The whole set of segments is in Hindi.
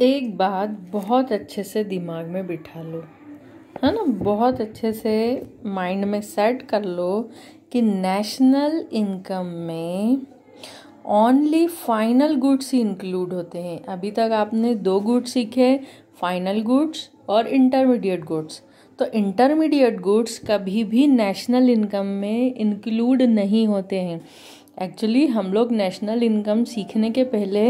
एक बात बहुत अच्छे से दिमाग में बिठा लो। है ना? बहुत अच्छे से माइंड में सेट कर लो कि नेशनल इनकम में ओनली फाइनल गुड्स ही इंक्लूड होते हैं। अभी तक आपने दो गुड्स सीखे फाइनल गुड्स और इंटरमीडिएट गुड्स तो इंटरमीडिएट गुड्स कभी भी नेशनल इनकम में इंक्लूड नहीं होते हैं। एक्चुअली हम लोग नेशनल इनकम सीखने के पहले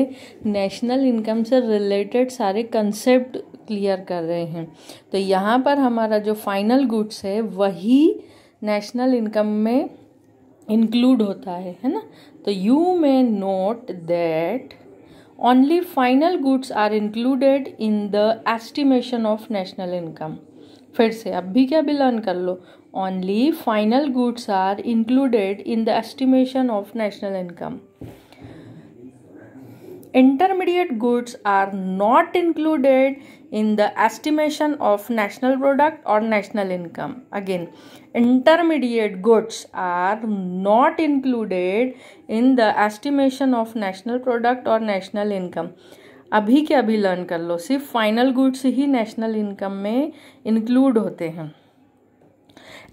नेशनल इनकम से रिलेटेड सारे कंसेप्ट क्लियर कर रहे हैं। तो यहाँ पर हमारा जो फाइनल गुड्स है, वही नेशनल इनकम में इंक्लूड होता है है ना? तो you may note that only final goods are included in the estimation of national income फिर से अब भी क्या बिलर्न कर लो? Only final goods are included in the estimation of national income intermediate goods are not included in the estimation of national product और national income again intermediate goods are not included in the estimation of national product और नेशनल इनकम अभी के अभी लर्न कर लो। सिर्फ़ फाइनल गुड्स ही नेशनल इनकम में इंक्लूड होते हैं।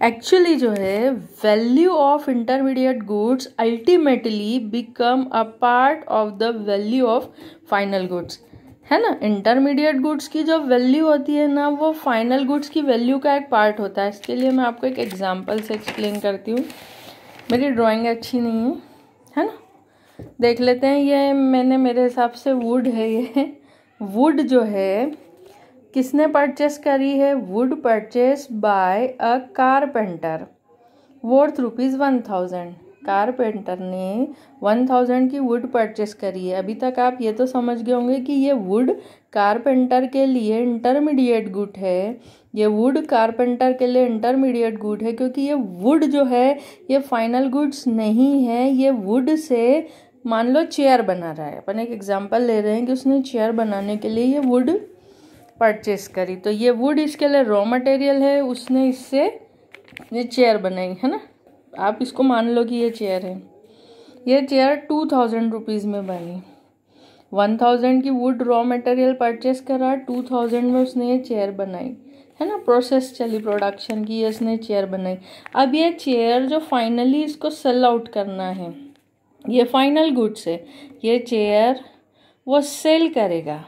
एक्चुअली जो है value of intermediate goods ultimately become a part of the value of final goods है ना? इंटरमीडिएट गुड्स की जो वैल्यू होती है ना, वो फाइनल गुड्स की वैल्यू का एक पार्ट होता है। इसके लिए मैं आपको एक एग्जांपल से एक्सप्लेन करती हूँ। मेरी ड्राइंग अच्छी नहीं है। है ना? देख लेते हैं, ये मैंने मेरे हिसाब से वुड है ये। वुड जो है, किसने परचेस करी है? Wood purchase by a carpenter worth rupees one thousand carpenter ने वन थाउज़ेंड की वुड परचेस करी है। अभी तक आप ये तो समझ गए होंगे कि ये वुड कारपेंटर के लिए इंटरमीडिएट गुड है। ये वुड कारपेंटर के लिए इंटरमीडिएट गुड है, क्योंकि ये वुड जो है, ये फाइनल गुड्स नहीं है। ये वुड से मान लो चेयर बना रहा है। अपन एक एग्जांपल ले रहे हैं कि उसने चेयर बनाने के लिए ये वुड परचेस करी। तो ये वुड इसके लिए रॉ मटेरियल है, उसने इससे ये चेयर बनाई, है ना? आप इसको मान लो कि ये चेयर है। ये चेयर टू थाउज़ेंड रुपीज़ में बनी। वन थाउज़ेंड की वुड रॉ मटेरियल परचेस करा टू थाउज़ेंड में उसने ये चेयर बनाई। है ना? प्रोसेस चली प्रोडक्शन की ये इसने चेयर बनाई। अब ये चेयर जो फाइनली इसको सेल आउट करना है ये फाइनल गुड्स है ये चेयर वो सेल करेगा,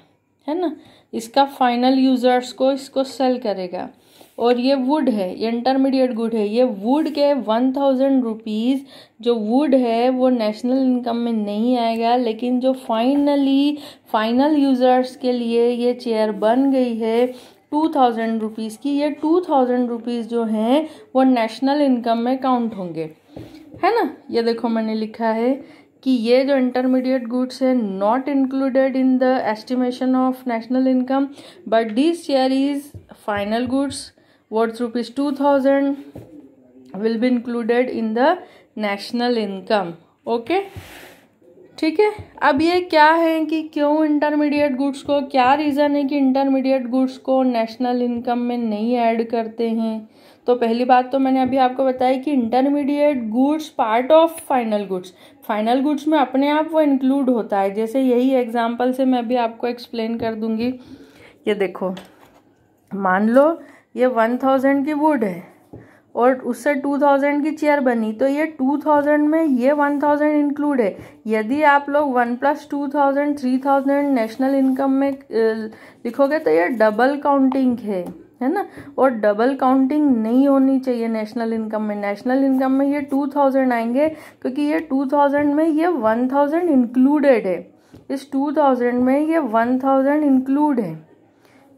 है ना? इसका फाइनल यूज़र्स को इसको सेल करेगा। और ये वुड है, ये इंटरमीडिएट गुड है। ये वुड के वन थाउज़ेंड रुपीज़ जो वुड है, वो नेशनल इनकम में नहीं आएगा, लेकिन जो फाइनली फाइनल यूज़र्स के लिए ये चेयर बन गई है टू थाउज़ेंड रुपीज़ की, ये टू थाउज़ेंड रुपीज़ जो हैं, वो नेशनल इनकम में काउंट होंगे। है ना? ये देखो मैंने लिखा है कि ये जो इंटरमीडिएट गुड्स है not included in the estimation of national income but this chair is final goods worth rupees two thousand will be included in the national income okay ठीक है? अब ये क्या है कि क्यों इंटरमीडिएट गुड्स को, क्या रीज़न है कि इंटरमीडिएट गुड्स को नेशनल इनकम में नहीं ऐड करते हैं? तो पहली बात तो मैंने अभी आपको बताया कि intermediate goods part of final goods final goods में अपने आप वो इंक्लूड होता है। जैसे यही एग्ज़ाम्पल से मैं अभी आपको एक्सप्लेन कर दूँगी। ये देखो, मान लो ये वन थाउज़ेंड की वुड है। और उससे टू थाउज़ेंड की चेयर बनी तो ये टू थाउज़ेंड में ये वन थाउज़ेंड इंक्लूड है। यदि आप लोग one plus two thousand three thousand national income में लिखोगे तो ये डबल काउंटिंग है है ना? और डबल काउंटिंग नहीं होनी चाहिए नेशनल इनकम में। नेशनल इनकम में ये टू थाउज़ेंड आएँगे, क्योंकि ये टू थाउज़ेंड में ये वन थाउज़ेंड इंक्लूडेड है। इस टू थाउज़ेंड में ये वन थाउज़ेंड इंक्लूड है।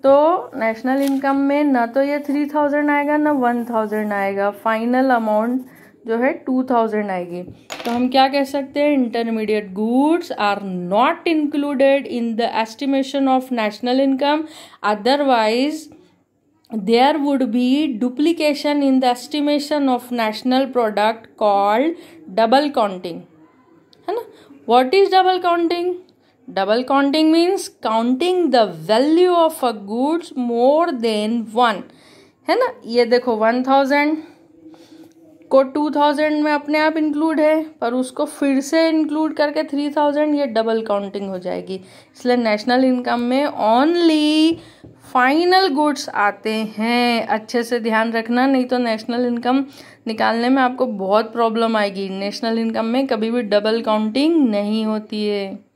तो नेशनल इनकम में ना तो ये थ्री थाउज़ेंड आएगा, ना वन थाउज़ेंड आएगा। फाइनल अमाउंट जो है टू थाउज़ेंड आएगी। तो हम क्या कह सकते हैं? Intermediate goods are not included in the estimation of national income otherwise there would be duplication in the estimation of national product called double counting. है ना? What is double counting? Double counting means counting the value of a goods more than one. है ना? ये देखो वन थाउज़ेंड को टू थाउज़ेंड में अपने आप इंक्लूड है, पर उसको फिर से इंक्लूड करके थ्री थाउज़ेंड ये डबल काउंटिंग हो जाएगी। इसलिए नेशनल इनकम में ओनली फाइनल गुड्स आते हैं। अच्छे से ध्यान रखना, नहीं तो नेशनल इनकम निकालने में आपको बहुत प्रॉब्लम आएगी। नेशनल इनकम में कभी भी डबल काउंटिंग नहीं होती है।